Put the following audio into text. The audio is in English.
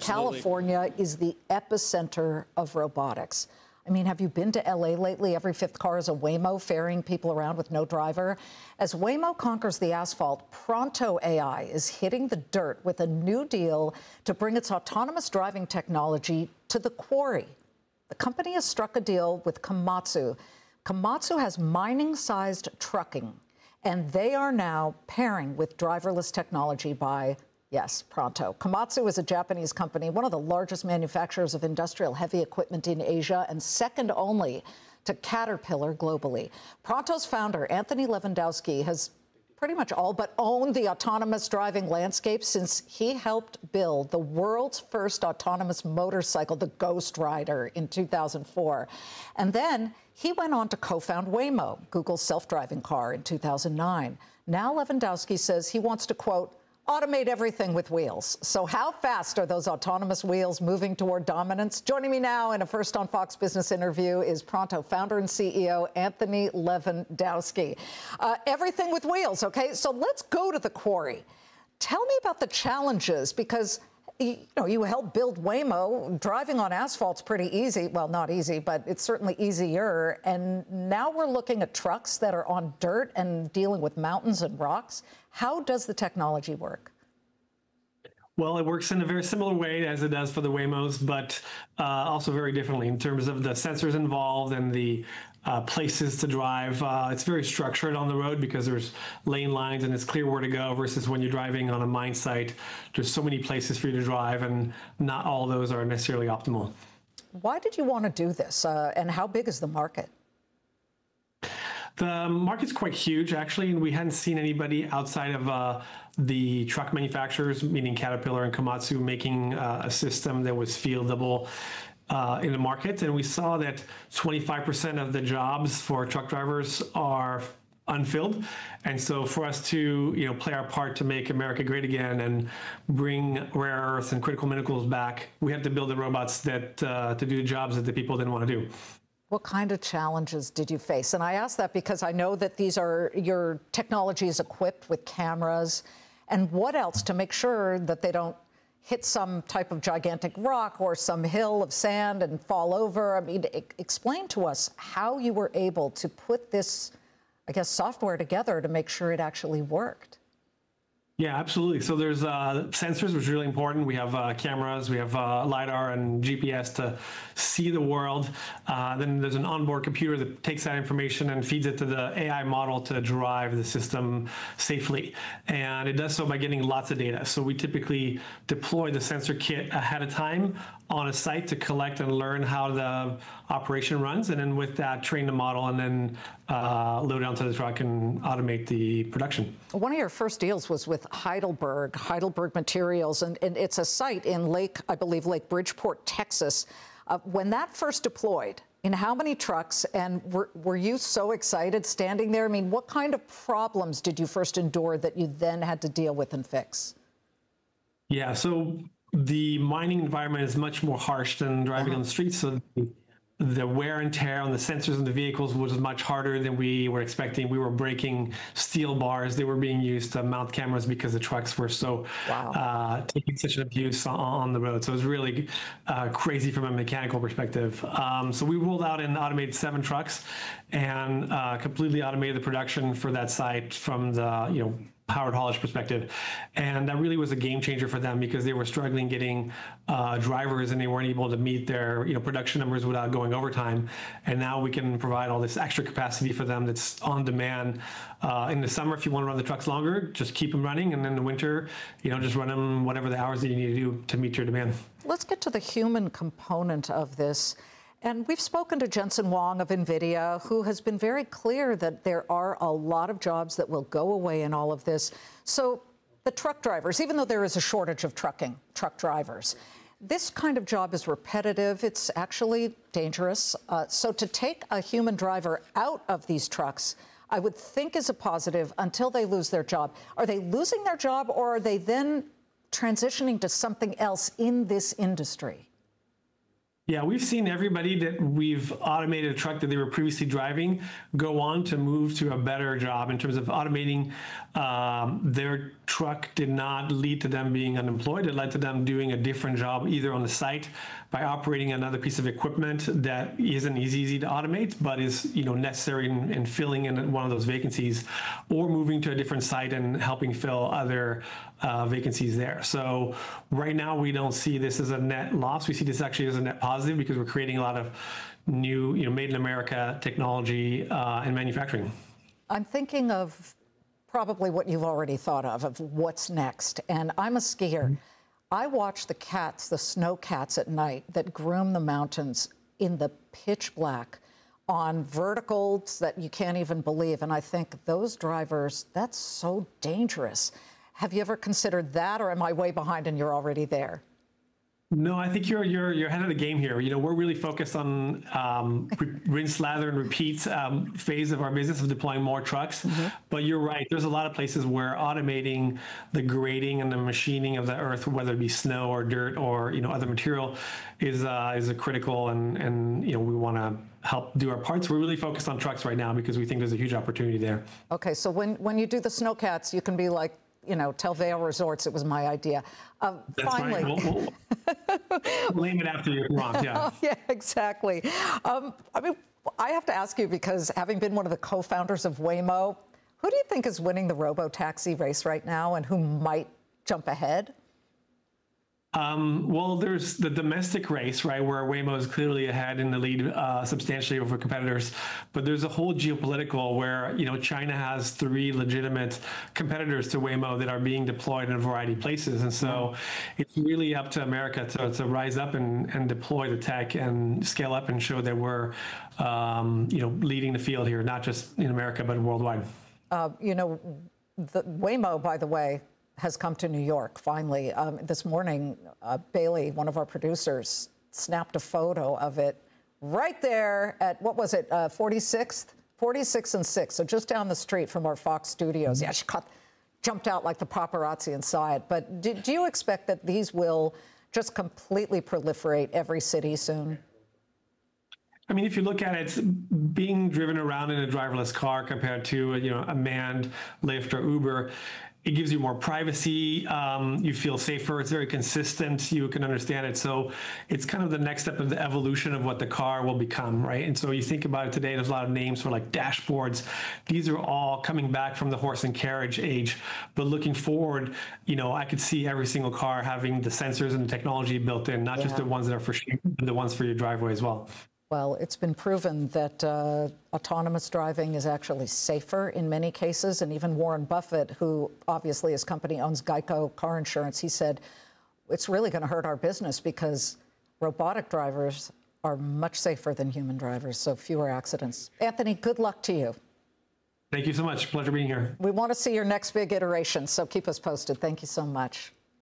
California is the epicenter of robotics. I mean, have you been to LA lately? Every fifth car is a Waymo ferrying people around with no driver. As Waymo conquers the asphalt, Pronto AI is hitting the dirt with a new deal to bring its autonomous driving technology to the quarry. The company has struck a deal with Komatsu. Komatsu has mining sized trucking, and they are now pairing with driverless technology by Yes, Pronto. Komatsu is a Japanese company, one of the largest manufacturers of industrial heavy equipment in Asia and second only to Caterpillar globally. Pronto's founder, Anthony Levandowski, has pretty much all but owned the autonomous driving landscape since he helped build the world's first autonomous motorcycle, the Ghost Rider, in 2004. And then he went on to co found Waymo, Google's self driving car, in 2009. Now Levandowski says he wants to, quote, automate everything with wheels. So, how fast are those autonomous wheels moving toward dominance? Joining me now in a first on Fox Business interview is Pronto founder and CEO Anthony Levandowski. Uh, everything with wheels, okay? So, let's go to the quarry. Tell me about the challenges because you know, you helped build Waymo. Driving on asphalt's pretty easy. Well, not easy, but it's certainly easier. And now we're looking at trucks that are on dirt and dealing with mountains and rocks. How does the technology work? Well, it works in a very similar way as it does for the Waymos, but uh, also very differently in terms of the sensors involved and the uh, places to drive. Uh, it's very structured on the road because there's lane lines and it's clear where to go versus when you're driving on a mine site. There's so many places for you to drive, and not all those are necessarily optimal. Why did you want to do this, uh, and how big is the market? The market's quite huge, actually, and we hadn't seen anybody outside of uh, the truck manufacturers, meaning Caterpillar and Komatsu, making uh, a system that was fieldable uh, in the market. And we saw that 25% of the jobs for truck drivers are unfilled. And so for us to, you know, play our part to make America great again and bring rare earths and critical minerals back, we had to build the robots that uh, to do the jobs that the people didn't want to do. What kind of challenges did you face? And I ask that because I know that these are your technology is equipped with cameras and what else to make sure that they don't hit some type of gigantic rock or some hill of sand and fall over? I mean, explain to us how you were able to put this, I guess, software together to make sure it actually worked. Yeah, absolutely. So there's uh, sensors, which is really important. We have uh, cameras, we have uh, LiDAR and GPS to see the world. Uh, then there's an onboard computer that takes that information and feeds it to the AI model to drive the system safely. And it does so by getting lots of data. So we typically deploy the sensor kit ahead of time on a site to collect and learn how the operation runs. And then with that, train the model and then uh, load it onto the truck and automate the production. One of your first deals was with Heidelberg, Heidelberg Materials, and, and it's a site in Lake, I believe, Lake Bridgeport, Texas. Uh, when that first deployed, in how many trucks, and were, were you so excited standing there? I mean, what kind of problems did you first endure that you then had to deal with and fix? Yeah, so the mining environment is much more harsh than driving uh-huh. on the streets. So the wear and tear on the sensors in the vehicles was much harder than we were expecting. We were breaking steel bars. They were being used to mount cameras because the trucks were so wow. uh, taking such an abuse on, on, the road. So it was really uh, crazy from a mechanical perspective. Um, so we rolled out and automated seven trucks and uh, completely automated the production for that site from the you know Howard Haulage perspective. And that really was a game changer for them because they were struggling getting uh, drivers and they weren't able to meet their you know production numbers without going overtime. And now we can provide all this extra capacity for them that's on demand. Uh, in the summer, if you want to run the trucks longer, just keep them running. And in the winter, you know, just run them whatever the hours that you need to do to meet your demand. Let's get to the human component of this. And we've spoken to Jensen Huang of NVIDIA, who has been very clear that there are a lot of jobs that will go away in all of this. So the truck drivers, even though there is a shortage of trucking, truck drivers, this kind of job is repetitive. It's actually dangerous. Uh, so to take a human driver out of these trucks, I would think is a positive until they lose their job. Are they losing their job or are they then transitioning to something else in this industry? Yeah, we've seen everybody that we've automated a truck that they were previously driving go on to move to a better job in terms of automating. Um, their truck did not lead to them being unemployed. It led to them doing a different job either on the site by operating another piece of equipment that isn't as easy to automate, but is you know necessary in, in filling in one of those vacancies, or moving to a different site and helping fill other uh, vacancies there. So right now we don't see this as a net loss. We see this actually as a net positive because we're creating a lot of new, you know, made in America technology uh, and manufacturing. I'm thinking of probably what you've already thought of, of what's next. And I'm a skier. Mm-hmm. I watch the cats, the snow cats at night that groom the mountains in the pitch black on verticals that you can't even believe. And I think those drivers, that's so dangerous. Have you ever considered that, or am I way behind and you're already there? No, I think you're you're you're ahead of the game here. You know, we're really focused on um, rinse, lather, and repeat um, phase of our business of deploying more trucks. Mm-hmm. But you're right. There's a lot of places where automating the grading and the machining of the earth, whether it be snow or dirt or you know other material, is uh, is a critical and and you know we want to help do our parts. We're really focused on trucks right now because we think there's a huge opportunity there. Okay, so when when you do the snowcats, you can be like you know, tell Vail Resorts it was my idea. Uh, That's finally, right. We'll, we'll name it after you, Ron. Yeah. Oh, yeah, exactly. Um, I mean, I have to ask you because having been one of the co-founders of Waymo, who do you think is winning the robo taxi race right now, and who might jump ahead? Um, well, there's the domestic race, right, where Waymo is clearly ahead in the lead uh, substantially over competitors. But there's a whole geopolitical where, you know, China has three legitimate competitors to Waymo that are being deployed in a variety of places. And so it's really up to America to, to rise up and, and deploy the tech and scale up and show that we're, um, you know, leading the field here, not just in America, but worldwide. Uh, you know, the Waymo, by the way, has come to New York finally. Um, this morning, uh, Bailey, one of our producers, snapped a photo of it right there at what was it, uh, 46th, 46 and 6, so just down the street from our Fox studios. Yeah, she caught, jumped out like the paparazzi and saw it. But do, do you expect that these will just completely proliferate every city soon? I mean, if you look at it, being driven around in a driverless car compared to you know a manned Lyft or Uber, it gives you more privacy. Um, you feel safer. It's very consistent. You can understand it. So it's kind of the next step of the evolution of what the car will become, right? And so you think about it today, there's a lot of names for like dashboards. These are all coming back from the horse and carriage age. But looking forward, you know, I could see every single car having the sensors and the technology built in, not yeah. just the ones that are for but the ones for your driveway as well. Well, it's been proven that uh, autonomous driving is actually safer in many cases. And even Warren Buffett, who obviously his company owns Geico Car Insurance, he said it's really going to hurt our business because robotic drivers are much safer than human drivers, so fewer accidents. Anthony, good luck to you. Thank you so much. Pleasure being here. We want to see your next big iteration, so keep us posted. Thank you so much.